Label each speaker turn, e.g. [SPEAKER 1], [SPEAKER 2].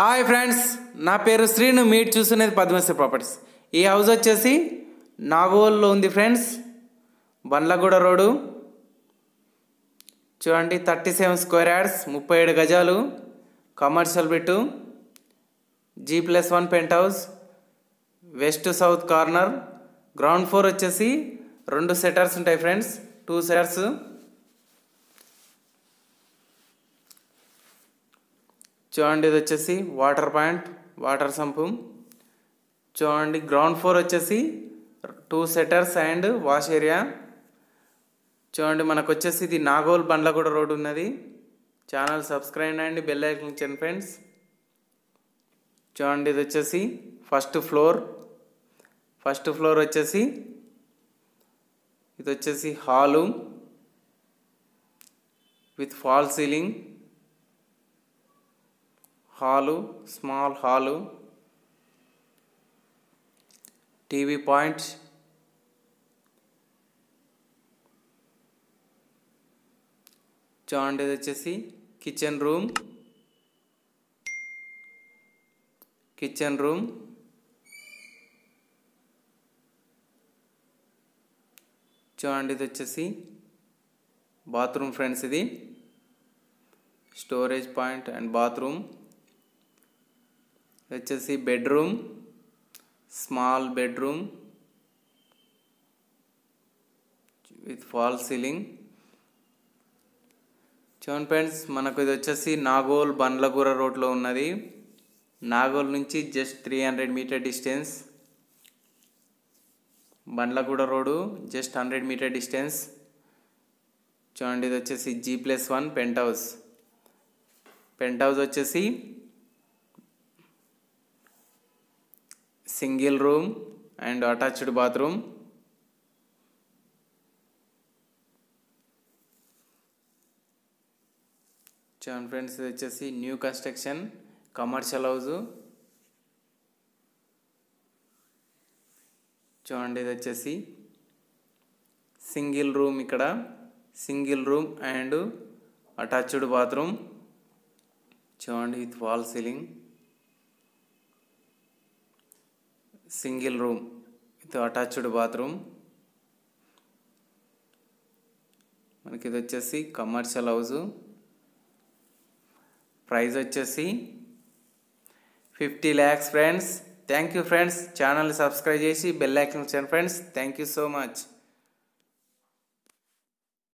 [SPEAKER 1] Hi friends నా పేరు శ్రీను మీరు చూస్తున్నది పద్మశ్రీ ప్రాపర్టీస్. ఈ హౌస్ వచ్చేసి నాగోల్లో ఉంది ఫ్రెండ్స్ బండ్లగూడ రోడ్డు. చూడండి థర్టీ సెవెన్ స్క్వేర్ యార్డ్స్ ముప్పై ఏడు గజాలు commercial bit G plus one pent house west south corner ground floor వచ్చేసి రెండు సెటర్స్ ఉంటాయి ఫ్రెండ్స్ టూ సెటర్స్. చూడండి ఇది వచ్చేసి వాటర్ పాయింట్ వాటర్ సంపు. చూడండి గ్రౌండ్ ఫ్లోర్ వచ్చేసి two shutters and wash area. చూడండి మనకు వచ్చేసి ఇది నాగోల్ బండ్లగూడ రోడ్ ఉన్నది. ఛానల్ సబ్స్క్రైబ్ అండి బెల్ ఐకన్ ఇచ్చాను ఫ్రెండ్స్. చూడండి ఇది వచ్చేసి ఫస్ట్ ఫ్లోర్. ఫస్ట్ ఫ్లోర్ వచ్చేసి ఇది వచ్చేసి hall with false ceiling. Hall small hall TV points చూడండి ఇది వచ్చేసి కిచెన్ రూమ్ కిచెన్ రూమ్ చూడండి ఇది వచ్చేసి బాత్రూమ్ ఫ్రెండ్స్ ఇది స్టోరేజ్ పాయింట్ అండ్ బాత్రూమ్. వచ్చేసి bedroom small bedroom with false ceiling. చూడండి ఫ్రెండ్స్ మనకు ఇది వచ్చేసి నాగోల్ బండ్లగూర రోడ్లో ఉన్నది. నాగోల్ నుంచి just three hundred meter distance. Bandlaguda road just hundred meter distance. చూడండి ఇది వచ్చేసి G plus one pent house. Pent house వచ్చేసి single room and attached bathroom. చూడండి ఫ్రెండ్స్ ఇది వచ్చేసి న్యూ కన్స్ట్రక్షన్ కమర్షియల్ హౌస్. చూడండి ఇది వచ్చేసి సింగిల్ రూమ్ ఇక్కడ. Single room and attached bathroom. చూడండి with wall ceiling. Single room with attached bathroom. మనకి ఇది వచ్చేసి కమర్షియల్ హౌస్. ప్రైస్ వచ్చేసి fifty lakhs friends. Thank you friends. Channel subscribe చేసి బెల్ ఐకన్ వచ్చాను friends. Thank you so much.